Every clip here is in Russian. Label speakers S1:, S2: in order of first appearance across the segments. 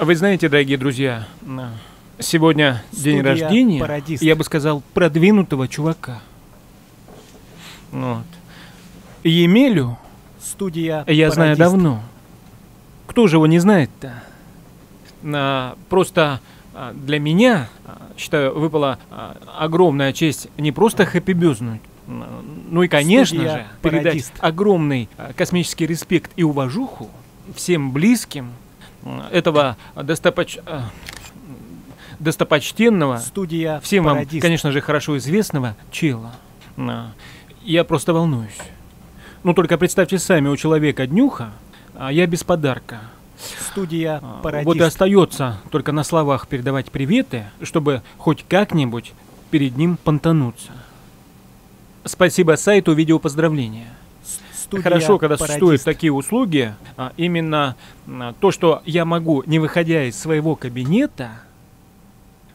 S1: Вы знаете, дорогие друзья, а, сегодня день
S2: Студия
S1: рождения,
S2: «Пародист».
S1: я бы сказал, продвинутого чувака. Вот. Емелю
S2: Студия
S1: я знаю
S2: «Пародист».
S1: давно. Кто же его не знает-то? А, просто а, для меня, а, считаю, выпала а, огромная честь не просто хэппи-бюзнуть, а, ну и, конечно
S2: Студия
S1: же, передать
S2: «Пародист».
S1: огромный а, космический респект и уважуху всем близким а, этого достопоч... а, достопочтенного,
S2: Студия
S1: всем вам,
S2: «Пародист».
S1: конечно же, хорошо известного чела. Я просто волнуюсь. Ну только представьте сами, у человека днюха, а я без подарка.
S2: Студия «Пародист».
S1: Вот и остается только на словах передавать приветы, чтобы хоть как-нибудь перед ним понтануться. Спасибо сайту видеопоздравления.
S2: Студия
S1: Хорошо, когда
S2: «Пародист».
S1: существуют такие услуги, а именно то, что я могу, не выходя из своего кабинета,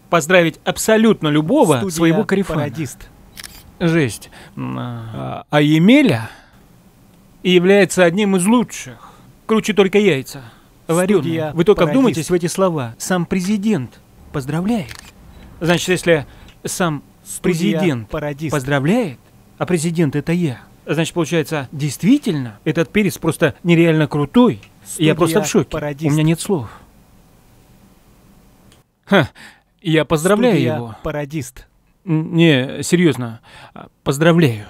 S1: поздравить абсолютно любого
S2: Студия
S1: своего.
S2: «Пародист».
S1: Жесть. А, а Емеля является одним из лучших. Круче только яйца. Вареные. Вы только
S2: «Пародист».
S1: вдумайтесь в эти слова. Сам президент поздравляет. Значит, если сам
S2: Студия
S1: президент
S2: «Пародист».
S1: поздравляет, а президент это я, значит, получается, действительно, этот перец просто нереально крутой.
S2: Студия
S1: я просто в шоке.
S2: «Пародист».
S1: У меня нет слов. Ха, я поздравляю
S2: Студия
S1: его.
S2: «Пародист».
S1: Не, серьезно, поздравляю.